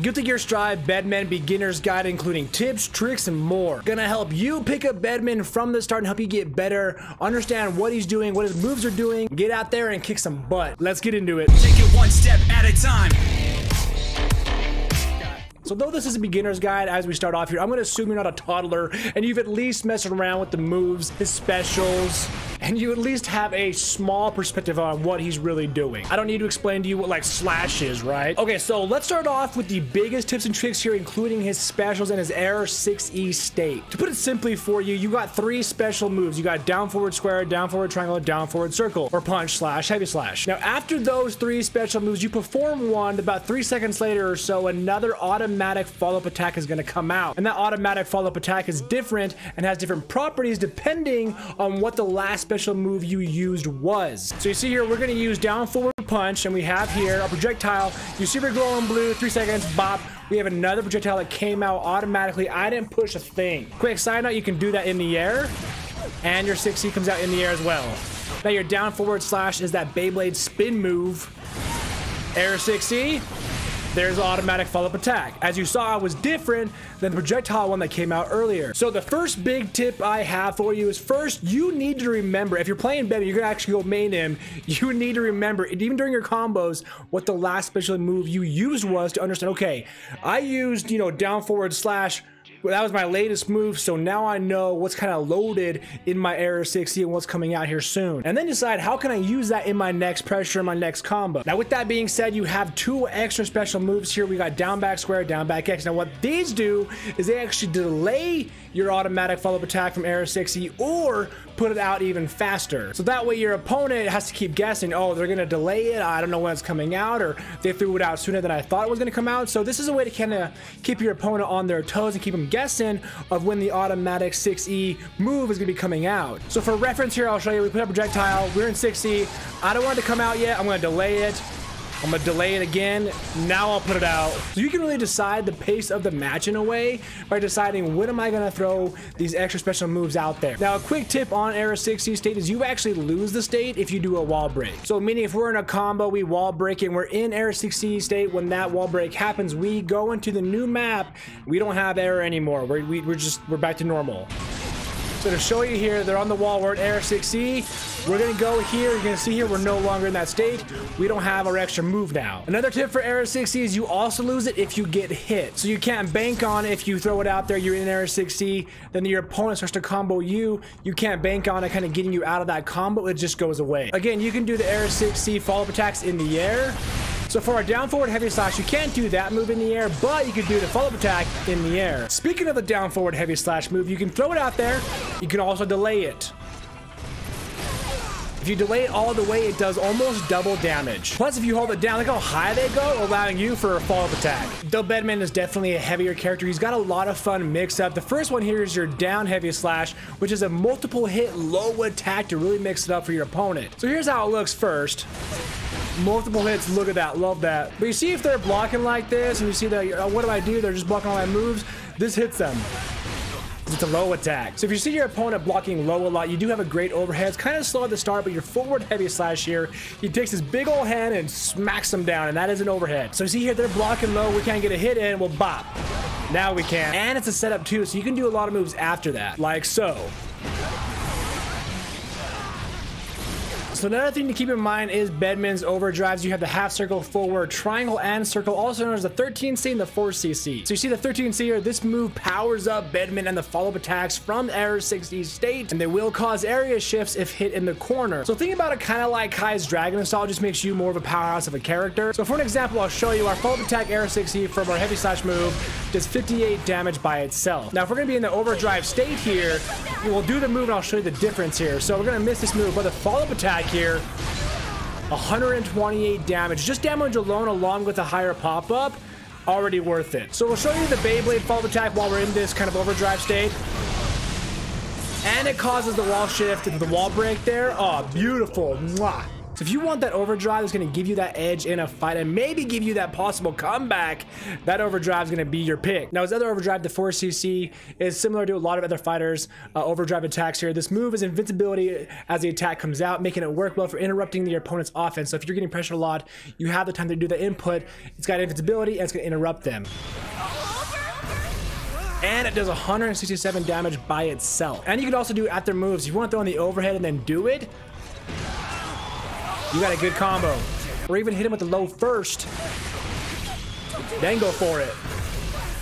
Guilty Gear Strive Bedman Beginner's Guide, including tips, tricks, and more. Gonna help you pick up Bedman from the start and help you get better, understand what he's doing, what his moves are doing, get out there and kick some butt. Let's get into it. Take it one step at a time. So though this is a beginner's guide as we start off here, I'm going to assume you're not a toddler and you've at least messed around with the moves, his specials, and you at least have a small perspective on what he's really doing. I don't need to explain to you what like slash is, right? Okay, so let's start off with the biggest tips and tricks here, including his specials and his error 6E state. To put it simply for you, you got three special moves. You got down forward square, down forward triangle, down forward circle, or punch slash heavy slash. Now, after those three special moves, you perform one, about three seconds later or so, another automatic follow-up attack is going to come out. And that automatic follow-up attack is different and has different properties depending on what the last special move you used was. So you see here, we're to use down forward punch, and we have here a projectile. You see we're glowing blue, three seconds, bop. We have another projectile that came out automatically. I didn't push a thing. Quick side note, you can do that in the air, and your 6E comes out in the air as well. Now your down forward slash is that Beyblade spin move. Error 6E, there's automatic follow-up attack. As you saw, it was different than the projectile one that came out earlier. So the first big tip I have for you is first, you need to remember, if you're playing Bebby, you're gonna actually go main him, you need to remember, even during your combos, what the last special move you used was to understand, okay, I used, you know, down forward slash that was my latest move, so now I know what's kind of loaded in my Error 6E and what's coming out here soon. And then decide how can I use that in my next pressure, in my next combo. Now with that being said, you have two extra special moves here. We got down back square, down back X. Now what these do is they actually delay your automatic follow-up attack from Error 6E or put it out even faster. So that way your opponent has to keep guessing, oh, they're gonna delay it, I don't know when it's coming out, or they threw it out sooner than I thought it was gonna come out. So this is a way to kind of keep your opponent on their toes and keep them guessing of when the automatic 6E move is gonna be coming out. So for reference here, I'll show you, we put a projectile, we're in 6E, I don't want it to come out yet, I'm gonna delay it, I'm gonna delay it again. Now I'll put it out. So you can really decide the pace of the match in a way by deciding when am I gonna throw these extra special moves out there. Now a quick tip on Error 6E state is you actually lose the state if you do a wall break. So meaning if we're in a combo, we wall break and we're in Error 6E state, when that wall break happens, we go into the new map, we don't have error anymore. We're, we, we are just, we're back to normal. So to show you here, they're on the wall. We're at Error 6E. We're going to go here. You're going to see here, we're no longer in that state. We don't have our extra move now. Another tip for Error 6E is you also lose it if you get hit. So you can't bank on if you throw it out there, you're in Error 6E, then your opponent starts to combo you. You can't bank on it kind of getting you out of that combo. It just goes away. Again, you can do the Error 6E follow-up attacks in the air. So for a down forward heavy slash, you can't do that move in the air, but you can do the follow-up attack in the air. Speaking of the down forward heavy slash move, you can throw it out there. You can also delay it. If you delay it all the way, it does almost double damage. Plus, if you hold it down, look how high they go, allowing you for a follow-up attack. Though Bedman is definitely a heavier character, he's got a lot of fun mix-up. The first one here is your down heavy slash, which is a multiple hit low attack to really mix it up for your opponent. So here's how it looks first multiple hits. Look at that. Love that. But you see if they're blocking like this and you see that, uh, what do I do? They're just blocking all my moves. This hits them. It's a low attack. So if you see your opponent blocking low a lot, you do have a great overhead. It's kind of slow at the start, but your forward heavy slash here, he takes his big old hand and smacks them down, and that is an overhead. So see here, they're blocking low. We can't get a hit in. Well, bop. Now we can. And it's a setup too, so you can do a lot of moves after that, like so. So another thing to keep in mind is Bedman's overdrives. You have the half circle, forward, triangle, and circle, also known as the 13C and the 4CC. So you see the 13C here, this move powers up Bedman and the follow-up attacks from Error 6E state, and they will cause area shifts if hit in the corner. So think about it kind of like Ky's Dragon Assault, just makes you more of a powerhouse of a character. So for an example, I'll show you our follow-up attack Error 60 from our heavy slash move does 58 damage by itself. Now if we're to be in the overdrive state here, we'll do the move and I'll show you the difference here. So we're to miss this move, but the follow-up attack here. 128 damage. Just damage alone, along with a higher pop-up, already worth it. So we'll show you the Beyblade follow attack while we're in this kind of overdrive state. And it causes the wall shift and the wall break there. Oh, beautiful. Mwah. So if you want that overdrive that's going to give you that edge in a fight and maybe give you that possible comeback, that overdrive is going to be your pick. Now his other overdrive, the 4CC, is similar to a lot of other fighters' uh, overdrive attacks here. This move is invincibility as the attack comes out, making it work well for interrupting the opponent's offense. So if you're getting pressured a lot, you have the time to do the input. It's got invincibility and it's going to interrupt them and it does 167 damage by itself. And you can also do after moves. If you want to throw in the overhead and then do it, you got a good combo. Or even hit him with the low first, then go for it.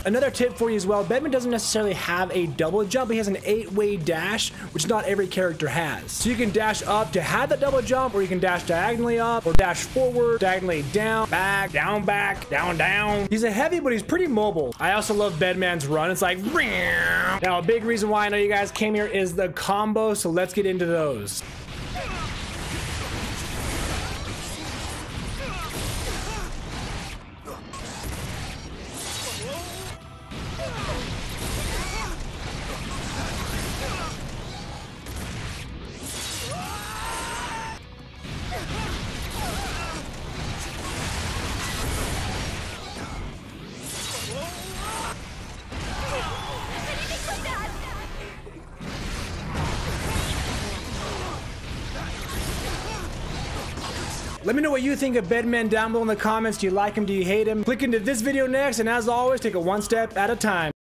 Another tip for you as well, Bedman doesn't necessarily have a double jump, he has an eight-way dash, which not every character has. So you can dash up to have the double jump, or you can dash diagonally up, or dash forward, diagonally down, back, down, back, down, down. He's a heavy, but he's pretty mobile. I also love Bedman's run. It's like, now a big reason why I know you guys came here is the combo, so let's get into those. Let me know what you think of Bedman down below in the comments. Do you like him? Do you hate him? Click into this video next, and as always, take it one step at a time.